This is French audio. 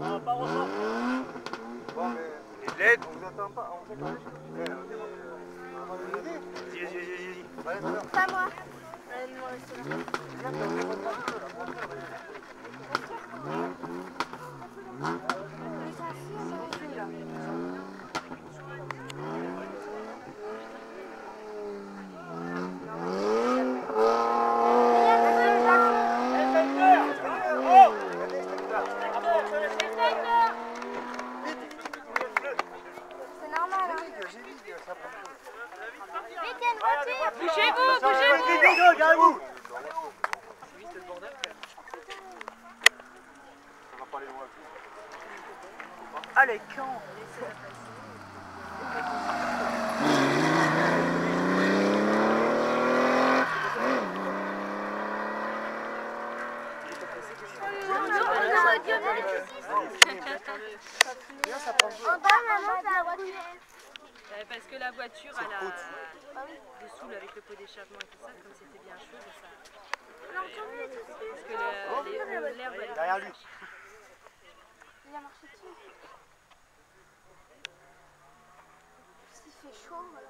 Non, maintenant. Pas moi. Viens, mais Bougez-vous, Allez, bougez-vous vite, vite, vite, regardez-vous. Ça va pas aller loin. Allez, quand. En bas, maman, la voiture. Euh, Parce que la voiture, elle a des saoules avec le pot d'échappement et tout ça, comme c'était bien chaud, ça. Parce que le- les- l'herbe, elle Derrière lui. Il a marché dessus. S'il fait chaud, voilà.